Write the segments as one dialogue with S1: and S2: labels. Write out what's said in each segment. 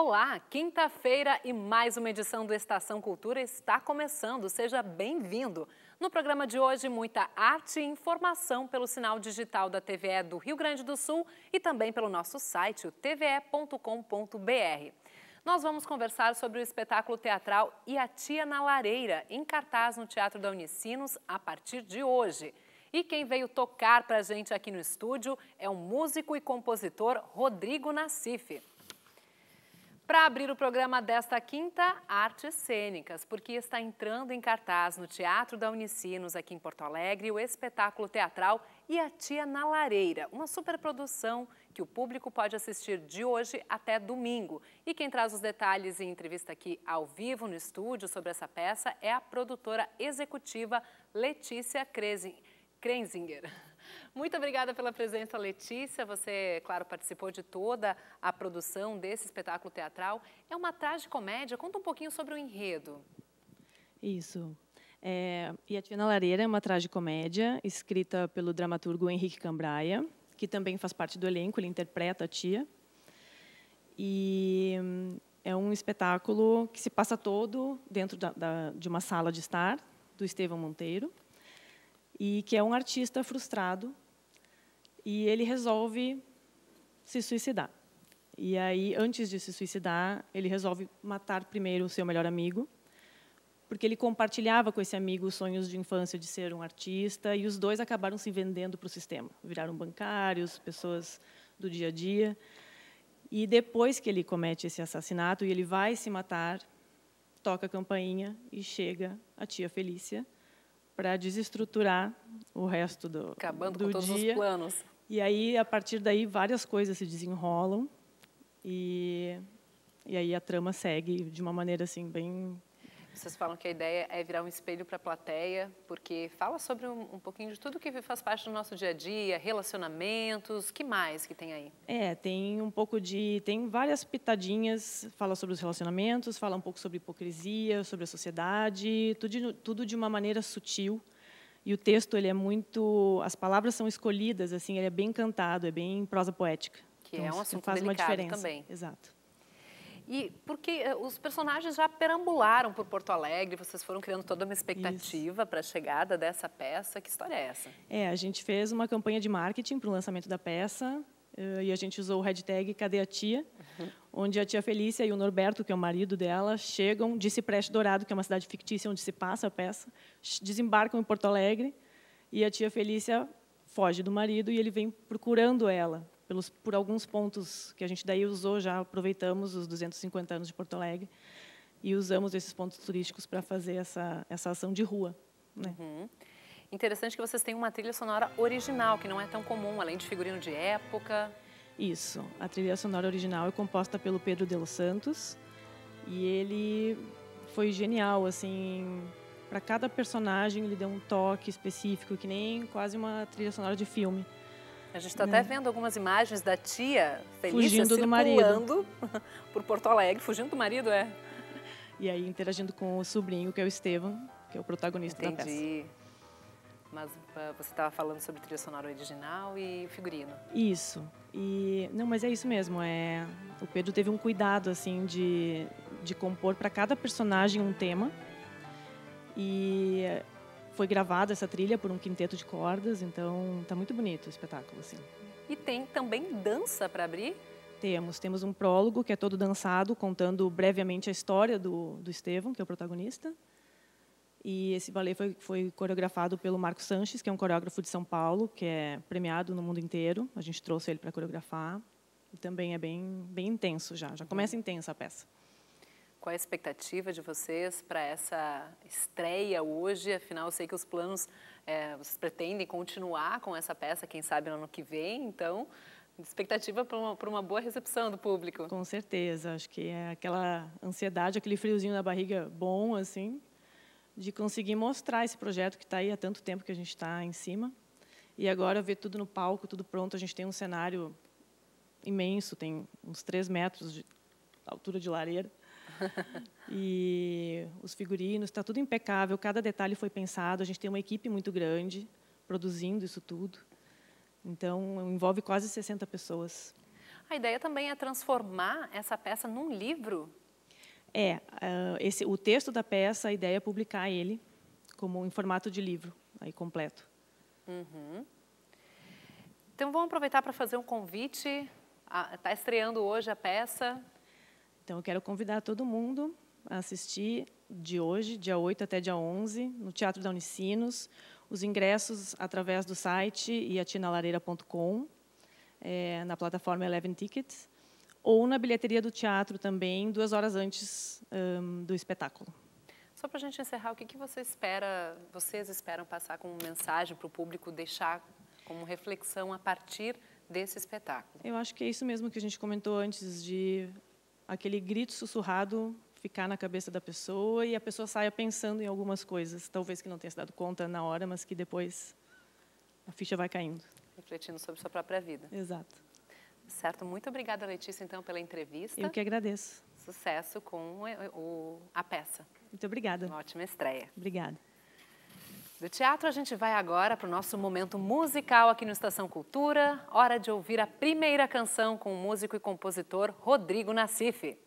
S1: Olá, quinta-feira e mais uma edição do Estação Cultura está começando. Seja bem-vindo. No programa de hoje, muita arte e informação pelo sinal digital da TVE do Rio Grande do Sul e também pelo nosso site, o tve.com.br. Nós vamos conversar sobre o espetáculo teatral E a Tia na Lareira, em cartaz no Teatro da Unicinos, a partir de hoje. E quem veio tocar para a gente aqui no estúdio é o músico e compositor Rodrigo Nassif. Para abrir o programa desta quinta, Artes Cênicas, porque está entrando em cartaz no Teatro da Unicinos, aqui em Porto Alegre, o espetáculo teatral E a Tia na Lareira, uma superprodução que o público pode assistir de hoje até domingo. E quem traz os detalhes em entrevista aqui ao vivo no estúdio sobre essa peça é a produtora executiva Letícia Krenzinger. Muito obrigada pela presença, Letícia. Você, claro, participou de toda a produção desse espetáculo teatral. É uma tragicomédia. Conta um pouquinho sobre o enredo.
S2: Isso. É, e a Tia na Lareira é uma tragicomédia escrita pelo dramaturgo Henrique Cambraia, que também faz parte do elenco, ele interpreta a tia. E é um espetáculo que se passa todo dentro da, da, de uma sala de estar, do Estevão Monteiro, e que é um artista frustrado e ele resolve se suicidar. E aí, antes de se suicidar, ele resolve matar primeiro o seu melhor amigo, porque ele compartilhava com esse amigo os sonhos de infância de ser um artista, e os dois acabaram se vendendo para o sistema. Viraram bancários, pessoas do dia a dia. E depois que ele comete esse assassinato e ele vai se matar, toca a campainha e chega a tia Felícia para desestruturar o resto do,
S1: Acabando
S2: do
S1: com todos
S2: dia.
S1: os planos.
S2: E aí, a partir daí, várias coisas se desenrolam e, e aí a trama segue de uma maneira assim bem
S1: vocês falam que a ideia é virar um espelho para a plateia, porque fala sobre um, um, pouquinho de tudo que faz parte do nosso dia a dia, relacionamentos, que mais que tem aí?
S2: É, tem um pouco de, tem várias pitadinhas, fala sobre os relacionamentos, fala um pouco sobre hipocrisia, sobre a sociedade, tudo, tudo de uma maneira sutil. E o texto ele é muito, as palavras são escolhidas assim, ele é bem cantado, é bem prosa poética.
S1: Que então, é um assunto faz uma diferença também.
S2: Exato.
S1: E porque eh, os personagens já perambularam por Porto Alegre, vocês foram criando toda uma expectativa para a chegada dessa peça. Que história é essa?
S2: É, a gente fez uma campanha de marketing para o lançamento da peça eh, e a gente usou o hashtag Cadê a Tia? Uhum. Onde a tia Felícia e o Norberto, que é o marido dela, chegam de Cipreste Dourado, que é uma cidade fictícia onde se passa a peça, desembarcam em Porto Alegre e a tia Felícia foge do marido e ele vem procurando ela pelos, por alguns pontos que a gente daí usou, já aproveitamos os 250 anos de Porto Alegre e usamos esses pontos turísticos para fazer essa, essa ação de rua. Né?
S1: Uhum. Interessante que vocês têm uma trilha sonora original, que não é tão comum, além de figurino de época.
S2: Isso. A trilha sonora original é composta pelo Pedro de los Santos e ele foi genial, assim, para cada personagem ele deu um toque específico, que nem quase uma trilha sonora de filme.
S1: A gente está até vendo algumas imagens da tia
S2: Felícia fugindo do marido
S1: por Porto Alegre, fugindo do marido, é.
S2: E aí interagindo com o sobrinho, que é o Estevam, que é o protagonista
S1: Entendi.
S2: da peça.
S1: Entendi. Mas uh, você estava falando sobre trilha sonora original e figurino.
S2: Isso. E não, mas é isso mesmo. É o Pedro teve um cuidado assim de de compor para cada personagem um tema. E foi gravada essa trilha por um quinteto de cordas, então tá muito bonito o espetáculo assim.
S1: E tem também dança para abrir?
S2: Temos, temos um prólogo que é todo dançado, contando brevemente a história do, do Estevão, que é o protagonista. E esse ballet foi, foi coreografado pelo Marco Sanches, que é um coreógrafo de São Paulo, que é premiado no mundo inteiro. A gente trouxe ele para coreografar. E também é bem, bem intenso já, já começa intensa a peça.
S1: Qual é a expectativa de vocês para essa estreia hoje? Afinal, eu sei que os planos, é, vocês pretendem continuar com essa peça, quem sabe no ano que vem, então, expectativa para uma, uma, boa recepção do público.
S2: Com certeza, acho que é aquela ansiedade, aquele friozinho na barriga bom, assim, de conseguir mostrar esse projeto que está aí há tanto tempo que a gente está em cima. E agora ver tudo no palco, tudo pronto, a gente tem um cenário imenso, tem uns três metros de altura de lareira e os figurinos, está tudo impecável, cada detalhe foi pensado. A gente tem uma equipe muito grande produzindo isso tudo. Então, envolve quase 60 pessoas.
S1: A ideia também é transformar essa peça num livro.
S2: É, uh, esse, o texto da peça, a ideia é publicar ele como em formato de livro, aí completo.
S1: Uhum. Então vamos aproveitar para fazer um convite. Está estreando hoje a peça.
S2: Então eu quero convidar todo mundo a assistir de hoje, dia 8 até dia 11, no Teatro da Unicinos. Os ingressos através do site iatinalareira.com, é, na plataforma Eleven Tickets, ou na bilheteria do teatro também, duas horas antes um, do espetáculo.
S1: Só para a gente encerrar, o que, que você espera, vocês esperam passar como mensagem para o público, deixar como reflexão a partir desse espetáculo?
S2: Eu acho que é isso mesmo que a gente comentou antes, de aquele grito sussurrado ficar na cabeça da pessoa e a pessoa saia pensando em algumas coisas, talvez que não tenha se dado conta na hora, mas que depois a ficha vai caindo.
S1: Refletindo sobre sua própria vida.
S2: Exato.
S1: Certo. Muito obrigada, Letícia, então, pela entrevista.
S2: Eu que agradeço.
S1: Sucesso com o, a peça.
S2: Muito obrigada.
S1: Uma ótima estreia.
S2: Obrigada.
S1: Do teatro, a gente vai agora para o nosso momento musical aqui no Estação Cultura. Hora de ouvir a primeira canção com o músico e compositor Rodrigo Nassif.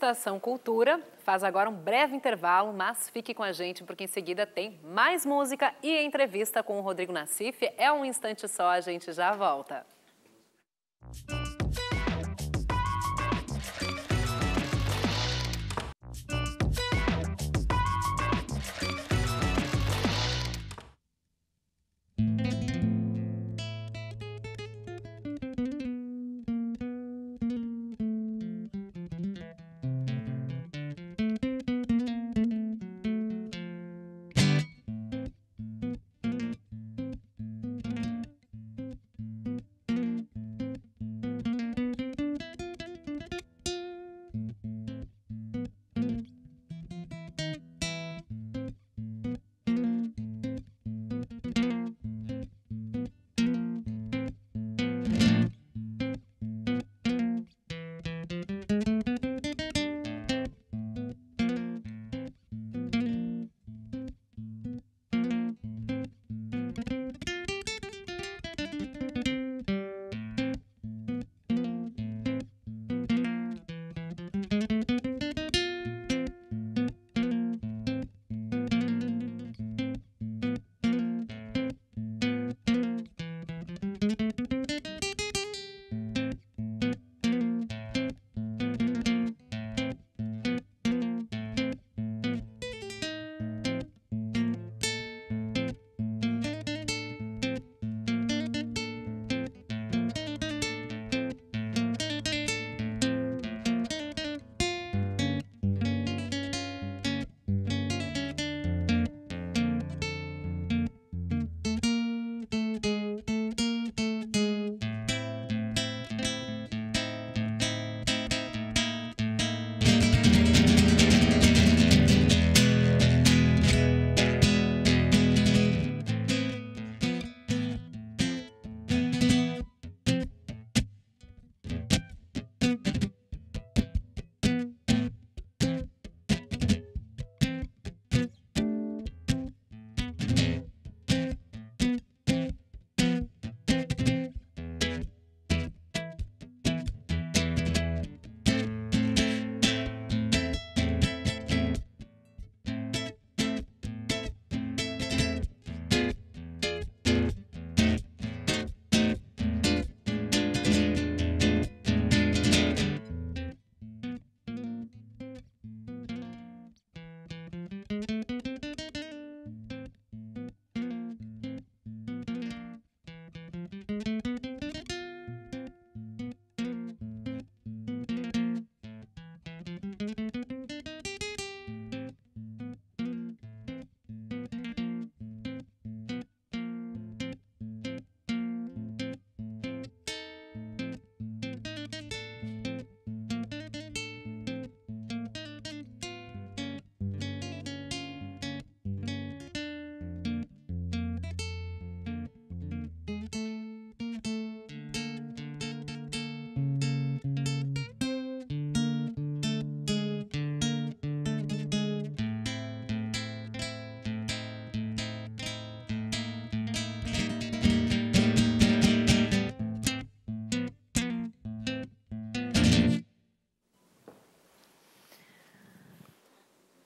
S1: Estação Cultura faz agora um breve intervalo, mas fique com a gente porque em seguida tem mais música e entrevista com o Rodrigo Nassif. É um instante só, a gente já volta.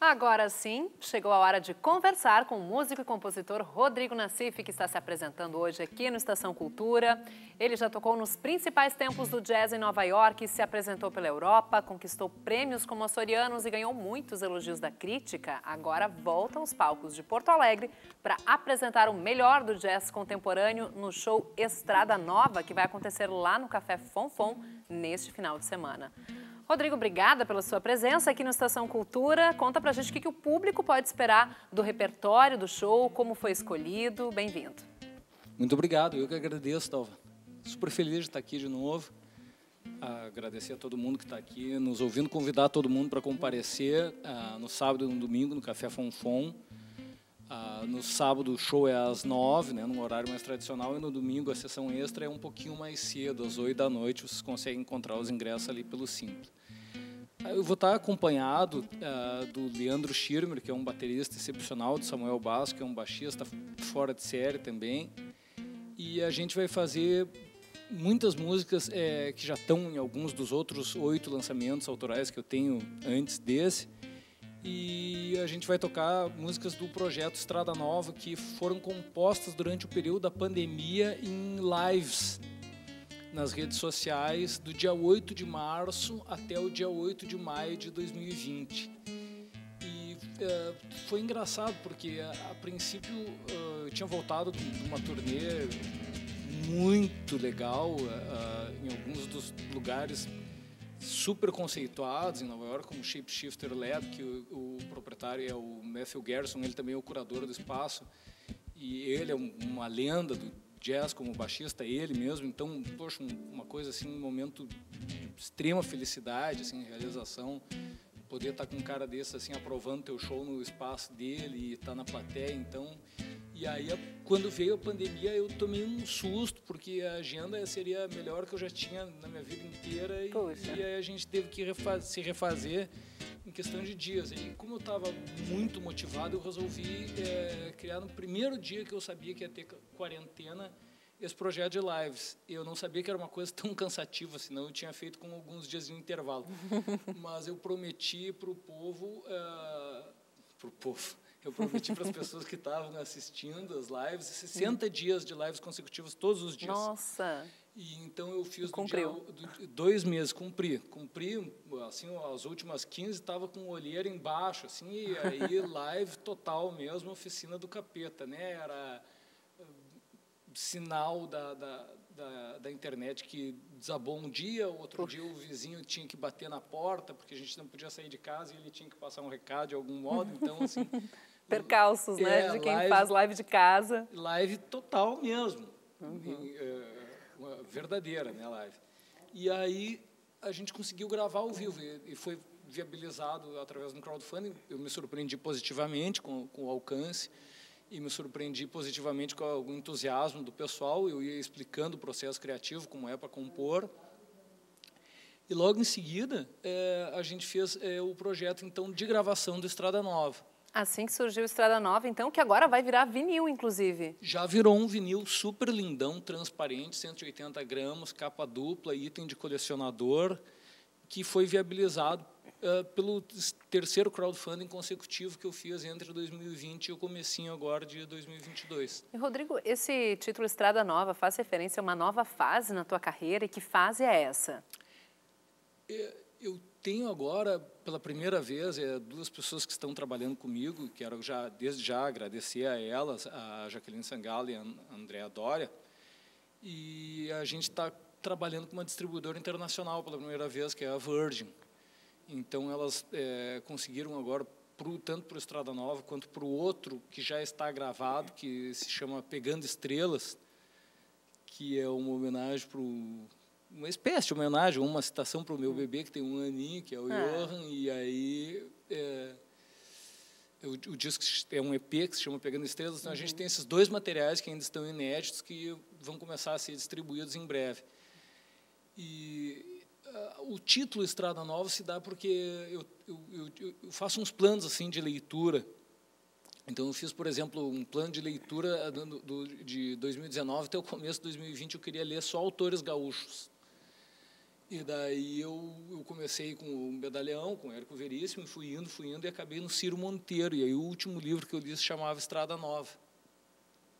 S1: Agora sim, chegou a hora de conversar com o músico e compositor Rodrigo Nassif, que está se apresentando hoje aqui no Estação Cultura. Ele já tocou nos principais tempos do jazz em Nova York, se apresentou pela Europa, conquistou prêmios como açorianos e ganhou muitos elogios da crítica. Agora volta aos palcos de Porto Alegre para apresentar o melhor do jazz contemporâneo no show Estrada Nova, que vai acontecer lá no Café Fonfon neste final de semana. Rodrigo, obrigada pela sua presença aqui no Estação Cultura. Conta pra gente o que, o público pode esperar do repertório do show, como foi escolhido. Bem-vindo.
S3: Muito obrigado, eu que agradeço, Talva. Super feliz de estar aqui de novo. Agradecer a todo mundo que está aqui nos ouvindo, convidar todo mundo para comparecer uh, no sábado e no domingo no Café Fonfon. Uh, no sábado o show é às nove, né, num horário mais tradicional, e no domingo a sessão extra é um pouquinho mais cedo, às oito da noite. Vocês conseguem encontrar os ingressos ali pelo Simples. Eu vou estar acompanhado uh, do Leandro Schirmer, que é um baterista excepcional, do Samuel Basso, que é um baixista fora de série também. E a gente vai fazer muitas músicas é, que já estão em alguns dos outros oito lançamentos autorais que eu tenho antes desse. E a gente vai tocar músicas do projeto Estrada Nova que foram compostas durante o período da pandemia em lives nas redes sociais do dia 8 de março até o dia 8 de maio de 2020. E uh, foi engraçado porque a, a princípio uh, eu tinha voltado de uma turnê muito legal uh, em alguns dos lugares super conceituados em Nova York, como Shapeshifter Lab, que o, o proprietário é o Matthew Garrison, ele também é o curador do espaço e ele é um, uma lenda do jazz como baixista, ele mesmo. Então, poxa, uma coisa assim, um momento de extrema felicidade, assim, realização. Poder estar com um cara desse, assim, aprovando teu show no espaço dele e estar na plateia. Então, e aí, quando veio a pandemia, eu tomei um susto, porque a agenda seria a melhor que eu já tinha na minha vida inteira. E, e aí a gente teve que se refazer em questão de dias. E como eu estava muito motivado, eu resolvi é, criar no primeiro dia que eu sabia que ia ter quarentena esse projeto de lives. Eu não sabia que era uma coisa tão cansativa, senão eu tinha feito com alguns dias de intervalo. Mas eu prometi para o povo, uh, é, para o povo, eu prometi para as pessoas que estavam assistindo as lives 60 dias de lives consecutivas todos os dias.
S1: Nossa!
S3: E então eu fiz dia, dois meses, cumpri. Cumpri, assim, as últimas 15 estava com o olheiro embaixo, assim, e aí live total mesmo, oficina do capeta, né? Era eh, sinal da, da, da, da, internet que desabou um dia, outro dia o vizinho tinha que bater na porta, porque a gente não podia sair de casa e ele tinha que passar um recado de algum modo, então, assim...
S1: Percalços, né, é, de quem live, faz live de casa.
S3: Live total mesmo. Uhum. E, uh, verdadeira, né, live. E aí a gente conseguiu gravar ao vivo e, foi viabilizado através do crowdfunding. Eu me surpreendi positivamente com, com o alcance e me surpreendi positivamente com o entusiasmo do pessoal. Eu ia explicando o processo criativo, como é para compor. E logo em seguida, é, a gente fez é, o projeto então de gravação do Estrada Nova.
S1: Assim que surgiu Estrada Nova, então, que agora vai virar vinil, inclusive.
S3: Já virou um vinil super lindão, transparente, 180 gramas, capa dupla, item de colecionador, que foi viabilizado uh, pelo terceiro crowdfunding consecutivo que eu fiz entre 2020 e o comecinho agora de 2022.
S1: E, Rodrigo, esse título Estrada Nova faz referência a uma nova fase na tua carreira, e que fase é essa?
S3: É, eu tenho agora, pela primeira vez, é, duas pessoas que estão trabalhando comigo, quero já, desde já agradecer a elas, a Jaqueline Sangalo e a Andrea Doria, e a gente está trabalhando com uma distribuidora internacional pela primeira vez, que é a Virgin. Então, elas é, conseguiram agora, pro, tanto para o Estrada Nova quanto para o outro, que já está gravado, que se chama Pegando Estrelas, que é uma homenagem para uma espécie de homenagem, uma citação para o meu hum. bebê que tem um aninho, que é o ah. Johan, e aí é, o, o, disco é um EP que se chama Pegando Estrelas, então uhum. a gente uhum. tem esses dois materiais que ainda estão inéditos que vão começar a ser distribuídos em breve. E o título Estrada Nova se dá porque eu, eu, eu, eu faço uns planos assim de leitura então, eu fiz, por exemplo, um plano de leitura do, do, de 2019 até o começo de 2020. Eu queria ler só autores gaúchos. E daí eu, eu comecei com o Medalhão, com o Érico Veríssimo, e fui indo, fui indo, e acabei no Ciro Monteiro. E aí o último livro que eu li se chamava Estrada Nova.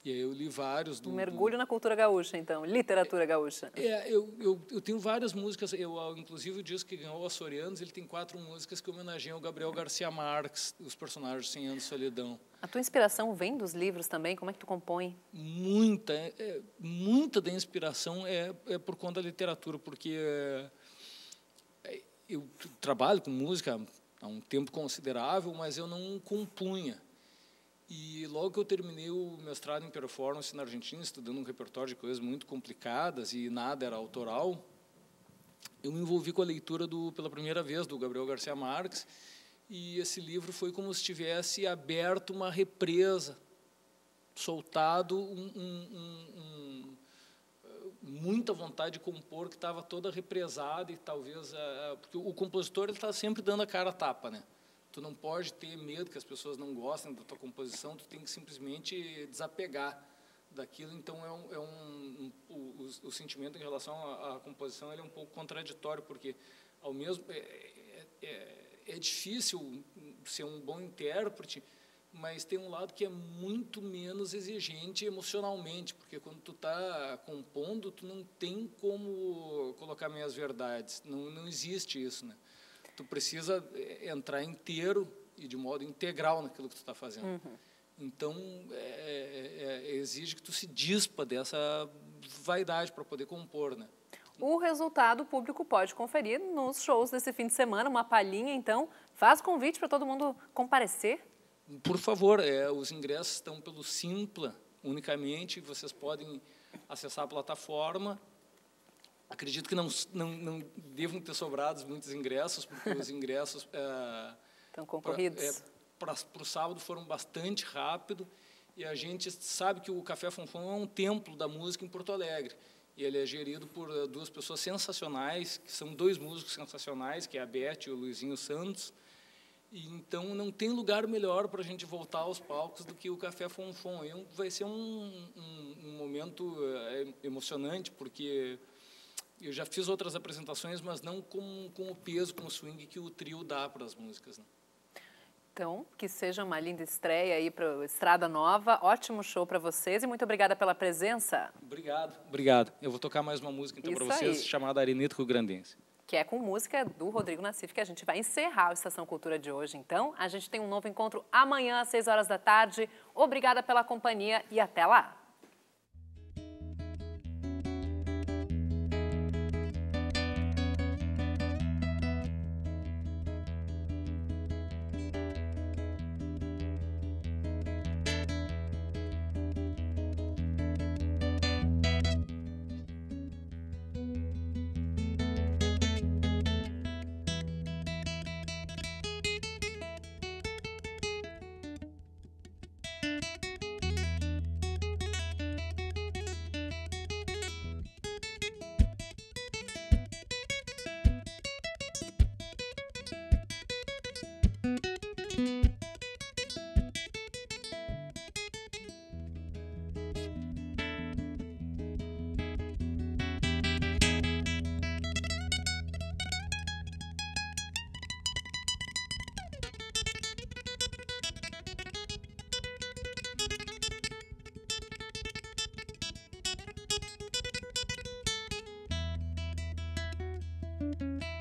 S3: E aí eu li vários.
S1: Do, um mergulho do... na cultura gaúcha, então, literatura gaúcha.
S3: É, eu, eu, eu tenho várias músicas, eu, inclusive o disco que ganhou o Açorianos, ele tem quatro músicas que homenageiam o Gabriel Garcia Marques, os personagens de 100 anos de solidão.
S1: A tua inspiração vem dos livros também? Como é que tu compõe?
S3: Muita, é, é muita da inspiração é, é por conta da literatura, porque é, eu trabalho com música há um tempo considerável, mas eu não compunha. E logo que eu terminei o mestrado em performance na Argentina, estudando um repertório de coisas muito complicadas e nada era autoral, eu me envolvi com a leitura do pela primeira vez do Gabriel Garcia Marques e esse livro foi como se tivesse aberto uma represa, soltado um, um, um, muita vontade de compor que estava toda represada e talvez porque o compositor ele está sempre dando a cara a tapa, né? Tu não pode ter medo que as pessoas não gostem da tua composição, tu tem que simplesmente desapegar daquilo. Então, é um, é um, um o, o, sentimento em relação à, à, composição ele é um pouco contraditório, porque ao mesmo é, é, é, é difícil ser um bom intérprete, mas tem um lado que é muito menos exigente emocionalmente, porque quando tu está compondo, tu não tem como colocar minhas verdades, não, não existe isso, né? Tu precisa eh, entrar inteiro e de modo integral naquilo que tu está fazendo. Uhum. Então, é, é, é, exige que tu se dispa dessa vaidade para poder compor, né?
S1: O resultado o público pode conferir nos shows desse fim de semana, uma palhinha, então. Faz convite para todo mundo comparecer.
S3: Por favor, é, os ingressos estão pelo Simpla unicamente, vocês podem acessar a plataforma Acredito que não, não, não devam ter sobrado muitos ingressos, porque os ingressos
S1: é, estão concorridos. É,
S3: para o sábado foram bastante rápido e a gente sabe que o Café Fonfon é um templo da música em Porto Alegre. E ele é gerido por eh, duas pessoas sensacionais, que são dois músicos sensacionais, que é a Beth e o Luizinho Santos. E, então não tem lugar melhor para a gente voltar aos palcos do que o Café Fonfon. E vai ser um, um, um momento é, emocionante, porque eu já fiz outras apresentações, mas não com, com o peso, com o swing que o trio dá para as músicas. Né?
S1: Então, que seja uma linda estreia aí para Estrada Nova. Ótimo show para vocês e muito obrigada pela presença.
S3: Obrigado, obrigado. Eu vou tocar mais uma música então para vocês, aí. chamada Arenito Rio Grandense.
S1: Que é com música do Rodrigo Nassif, que a gente vai encerrar a Estação Cultura de hoje. Então, a gente tem um novo encontro amanhã às 6 horas da tarde. Obrigada pela companhia e até lá. Música